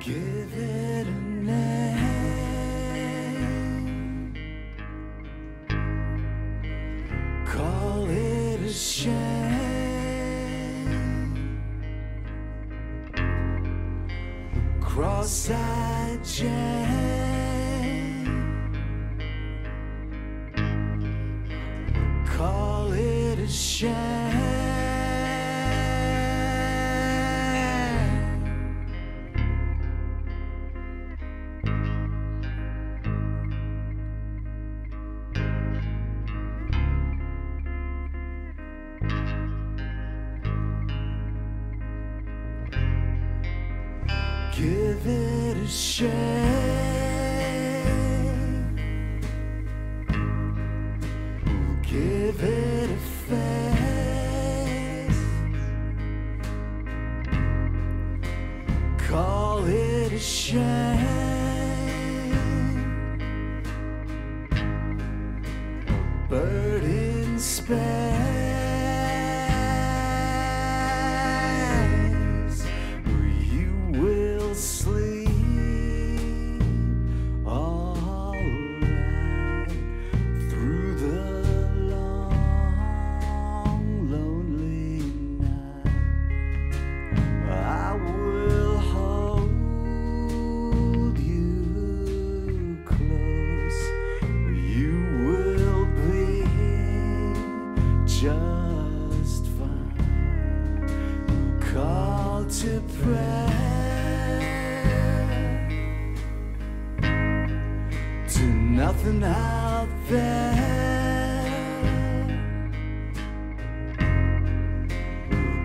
Give it a name. Call it a shame. Cross-eyed Jane. Call it a shame. Give it a shake. Give it a face. Call it a shame. A bird in space. Nothing out there.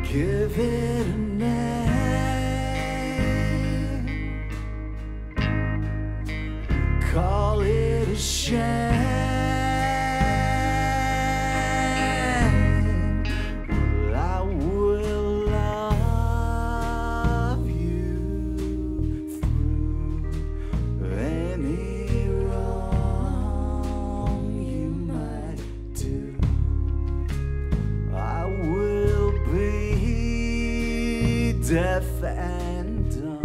Give it deaf and dumb